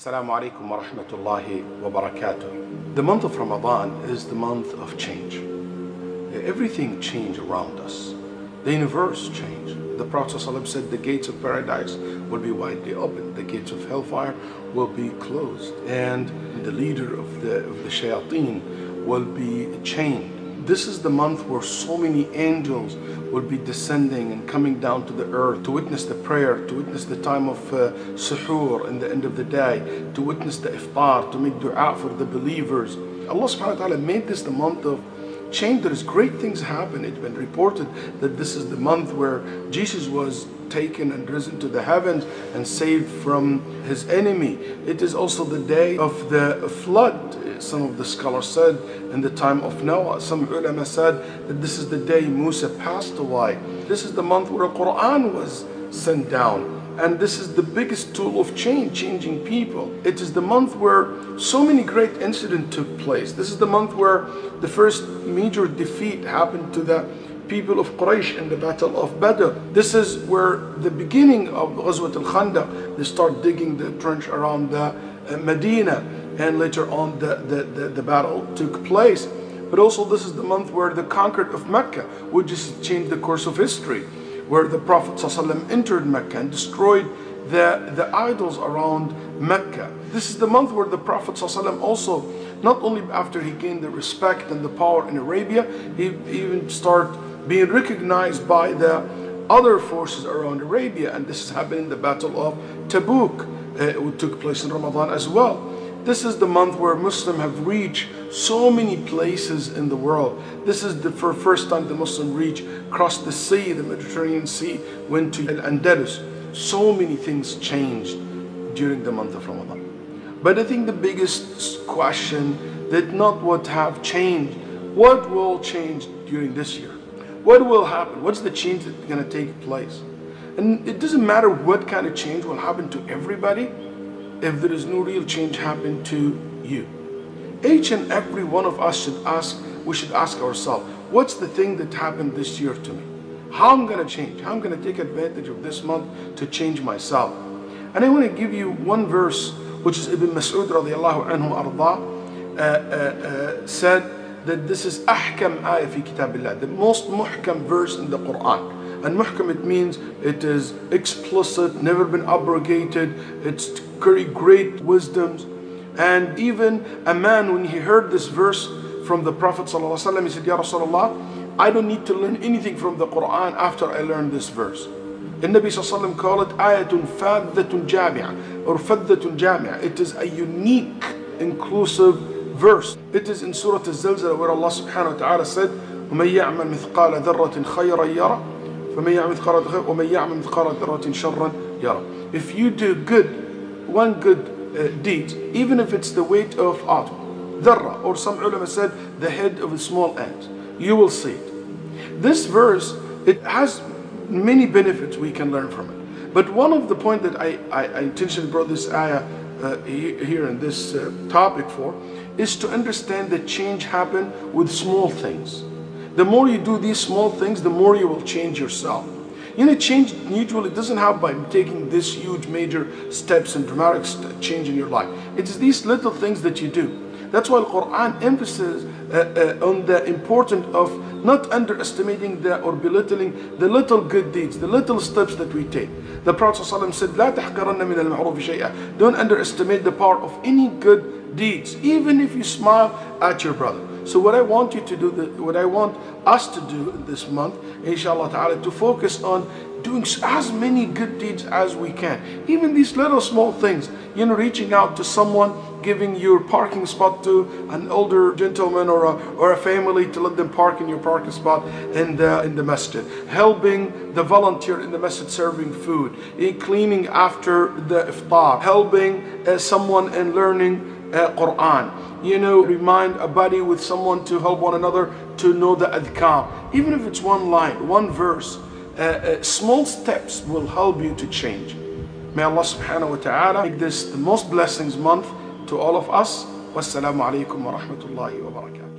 Assalamu alaikum wa rahmatullahi wa barakatuh. The month of Ramadan is the month of change. Everything changed around us. The universe changed. The Prophet ﷺ said the gates of paradise will be widely opened, the gates of hellfire will be closed, and the leader of the, of the shayateen will be chained. This is the month where so many angels will be descending and coming down to the earth to witness the prayer, to witness the time of uh, suhoor in the end of the day, to witness the iftar, to make dua for the believers. Allah subhanahu wa ta'ala made this the month of change. There is great things happen. It's been reported that this is the month where Jesus was taken and risen to the heavens and saved from his enemy. It is also the day of the flood. Some of the scholars said in the time of Noah. Some ulama said that this is the day Musa passed away. This is the month where the Quran was sent down. And this is the biggest tool of change, changing people. It is the month where so many great incidents took place. This is the month where the first major defeat happened to the people of Quraysh in the Battle of Badr. This is where the beginning of Ghazwat al-Khandaq, they start digging the trench around the uh, Medina and later on the, the, the, the, battle took place. But also this is the month where the conquered of Mecca would just change the course of history, where the Prophet ﷺ entered Mecca and destroyed the, the idols around Mecca. This is the month where the Prophet ﷺ also, not only after he gained the respect and the power in Arabia, he even started being recognized by the other forces around Arabia, and this has happened in the Battle of Tabuk. Uh, it took place in Ramadan as well. This is the month where Muslims have reached so many places in the world. This is the first time the Muslim reached, crossed the sea, the Mediterranean Sea, went to Al-Andalus. So many things changed during the month of Ramadan. But I think the biggest question that not what have changed, what will change during this year? What will happen? What's the change that's going to take place? And it doesn't matter what kind of change will happen to everybody if there is no real change happen to you. Each and every one of us should ask, we should ask ourselves, what's the thing that happened this year to me? How I'm going to change? How I'm going to take advantage of this month to change myself? And I want to give you one verse, which is Ibn Mas'ud radiallahu anhu arda, uh, uh, uh, said that this is ahkam ayah fi kitabillah, the most muhkam verse in the Quran. And muhkam it means it is explicit, never been abrogated, it's very great wisdoms. And even a man, when he heard this verse from the Prophet ﷺ, he said, Ya Rasulullah, I don't need to learn anything from the Quran after I learn this verse. The Nabi ﷺ called it ayatun faddatun jami'a or faddatun jami'a. It is a unique, inclusive verse. It is in Surah Al-Zalzala where Allah subhanahu wa ta'ala said, وَمَن يَعْمَلْ مِثْقَالَ ذَرَّةٍ خَيْرًا يَرَى فَمَن يَعْمَلْ مِثْقَالَ ذَرَّةٍ وَمَن يَعْمَلْ مِثْقَالَ ذَرَّةٍ شَرًّا يَرَى If you do good, one good uh, deed, even if it's the weight of atom, dharra, or some ulama said the head of a small ant, you will see it. This verse, it has many benefits we can learn from it. But one of the point that I, I, I intentionally brought this ayah uh, here in this uh, topic for is to understand that change happen with small things. The more you do these small things, the more you will change yourself. You know, change usually doesn't happen by taking this huge major steps and dramatic st change in your life. It is these little things that you do. That's why the Quran emphasizes uh, uh, on the importance of not underestimating the or belittling the little good deeds, the little steps that we take. The Prophet ﷺ said, لا تحقرن من المعروف شيئا. Don't underestimate the power of any good deeds, even if you smile at your brother. So what I want you to do, what I want us to do this month, inshallah ta'ala, to focus on doing as many good deeds as we can. Even these little small things, you know, reaching out to someone, giving your parking spot to an older gentleman or a, or a family to let them park in your parking spot in the, in the masjid. Helping the volunteer in the masjid serving food. Cleaning after the iftar. Helping uh, someone in learning uh, Quran. You know, remind a buddy with someone to help one another to know the adhkar. Even if it's one line, one verse, uh, uh, small steps will help you to change. May Allah subhanahu wa ta'ala make this the most blessings month to all of us. Wassalamu alaikum wa rahmatullahi wa barakatuh.